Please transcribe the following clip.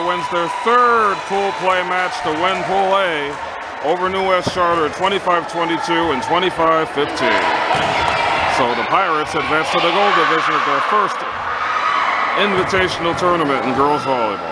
Wins their third pool play match to win Pool A over New West Charter 25-22 and 25-15. So the Pirates advance to the gold division of their first invitational tournament in girls volleyball.